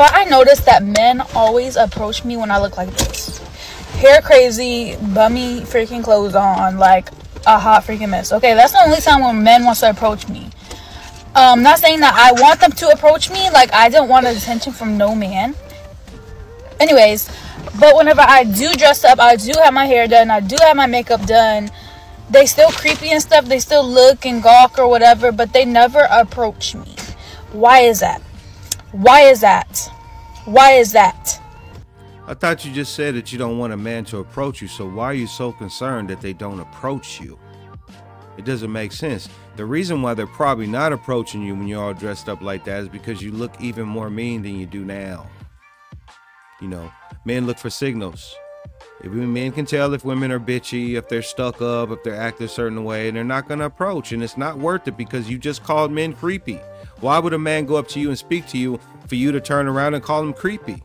So I noticed that men always approach me when I look like this. Hair crazy, bummy freaking clothes on, like a hot freaking mess. Okay, that's the only time when men wants to approach me. Um, not saying that I want them to approach me, like I don't want attention from no man. Anyways, but whenever I do dress up, I do have my hair done, I do have my makeup done, they still creepy and stuff, they still look and gawk or whatever, but they never approach me. Why is that? Why is that? Why is that? I thought you just said that you don't want a man to approach you, so why are you so concerned that they don't approach you? It doesn't make sense. The reason why they're probably not approaching you when you're all dressed up like that is because you look even more mean than you do now. You know, men look for signals. If men can tell if women are bitchy, if they're stuck up, if they're acting a certain way, and they're not going to approach. And it's not worth it because you just called men creepy. Why would a man go up to you and speak to you for you to turn around and call him creepy?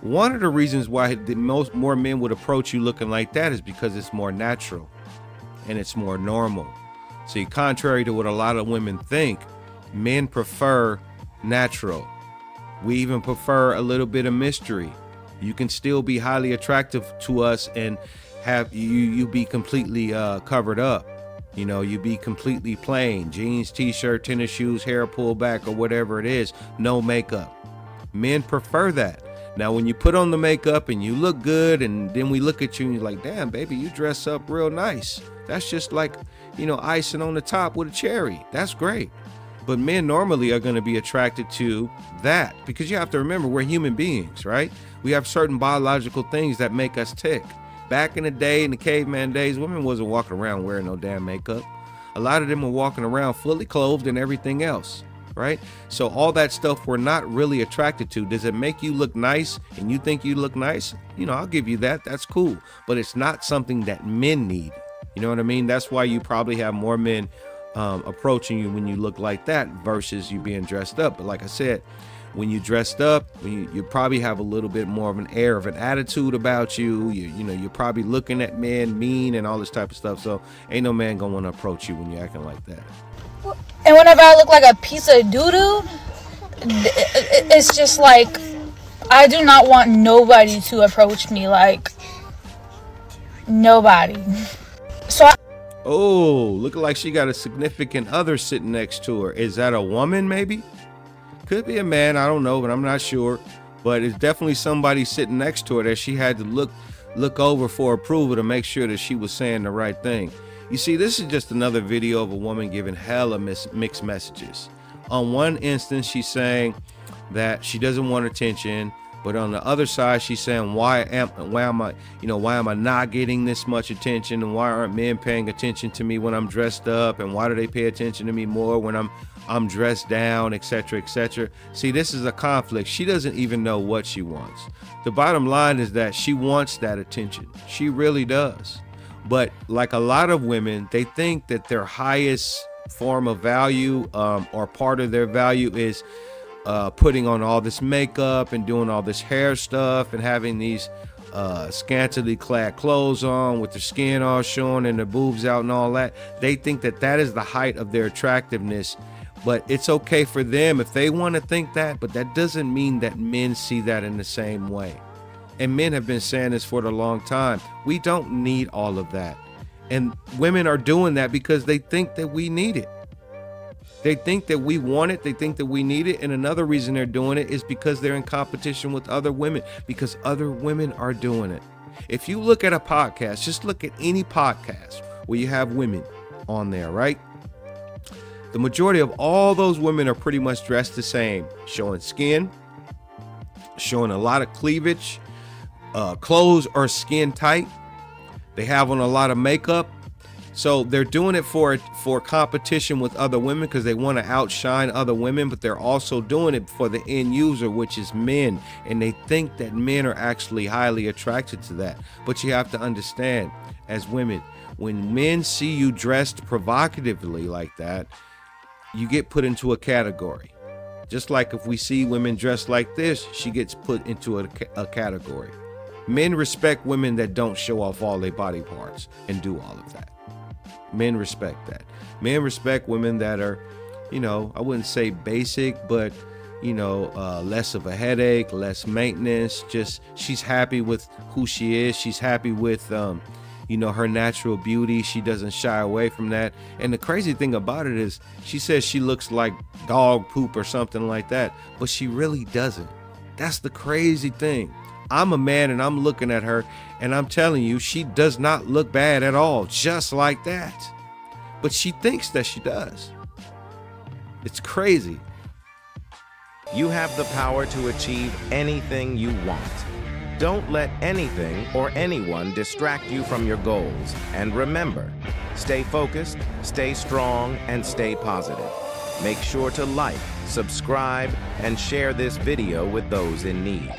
One of the reasons why the most more men would approach you looking like that is because it's more natural and it's more normal. See, contrary to what a lot of women think, men prefer natural. We even prefer a little bit of mystery. You can still be highly attractive to us and have you you be completely uh, covered up. You know, you be completely plain, jeans, t-shirt, tennis shoes, hair pulled back, or whatever it is, no makeup. Men prefer that. Now, when you put on the makeup and you look good, and then we look at you and you're like, damn, baby, you dress up real nice. That's just like, you know, icing on the top with a cherry. That's great. But men normally are going to be attracted to that because you have to remember we're human beings, right? We have certain biological things that make us tick. Back in the day, in the caveman days, women wasn't walking around wearing no damn makeup. A lot of them were walking around fully clothed and everything else right? So all that stuff we're not really attracted to. Does it make you look nice and you think you look nice? You know, I'll give you that. That's cool. But it's not something that men need. You know what I mean? That's why you probably have more men um, approaching you when you look like that versus you being dressed up. But like I said, when you dressed up, you, you, probably have a little bit more of an air of an attitude about you. You you know you're probably looking at men mean and all this type of stuff. So ain't no man gonna want to approach you when you're acting like that. And whenever I look like a piece of doo doo, it's just like I do not want nobody to approach me like nobody. So Oh, looking like she got a significant other sitting next to her. Is that a woman maybe? Could be a man, I don't know, but I'm not sure. But it's definitely somebody sitting next to her that she had to look look over for approval to make sure that she was saying the right thing. You see, this is just another video of a woman giving hella mis- mixed messages. On one instance, she's saying that she doesn't want attention, but on the other side, she's saying, "Why am why am I you know why am I not getting this much attention, and why aren't men paying attention to me when I'm dressed up, and why do they pay attention to me more when I'm I'm dressed down, etc., etc." See, this is a conflict. She doesn't even know what she wants. The bottom line is that she wants that attention. She really does. But like a lot of women, they think that their highest form of value um, or part of their value is uh, putting on all this makeup and doing all this hair stuff and having these uh, scantily clad clothes on with their skin all showing and their boobs out and all that. They think that that is the height of their attractiveness. But it's okay for them if they want to think that, but that doesn't mean that men see that in the same way. And men have been saying this for a long time. We don't need all of that. And women are doing that because they think that we need it. They think that we want it, they think that we need it. And another reason they're doing it is because they're in competition with other women, because other women are doing it. If you look at a podcast, just look at any podcast where you have women on there, right? The majority of all those women are pretty much dressed the same, showing skin, showing a lot of cleavage, uh, clothes are skin tight. They have on a lot of makeup. So they're doing it for for competition with other women because they want to outshine other women, but they're also doing it for the end user, which is men, and they think that men are actually highly attracted to that. But you have to understand, as women, when men see you dressed provocatively like that, you get put into a category. Just like if we see women dressed like this, she gets put into a, a category. Men respect women that don't show off all their body parts and do all of that. Men respect that. Men respect women that are, you know, I wouldn't say basic, but you know, uh, less of a headache, less maintenance. Just she's happy with who she is. She's happy with, um, you know, her natural beauty. She doesn't shy away from that. And the crazy thing about it is, she says she looks like dog poop or something like that, but she really doesn't. That's the crazy thing. I'm a man and I'm looking at her and I'm telling you, she does not look bad at all, just like that. But she thinks that she does. It's crazy. You have the power to achieve anything you want. Don't let anything or anyone distract you from your goals. And remember, stay focused, stay strong, and stay positive. Make sure to like, subscribe, and share this video with those in need.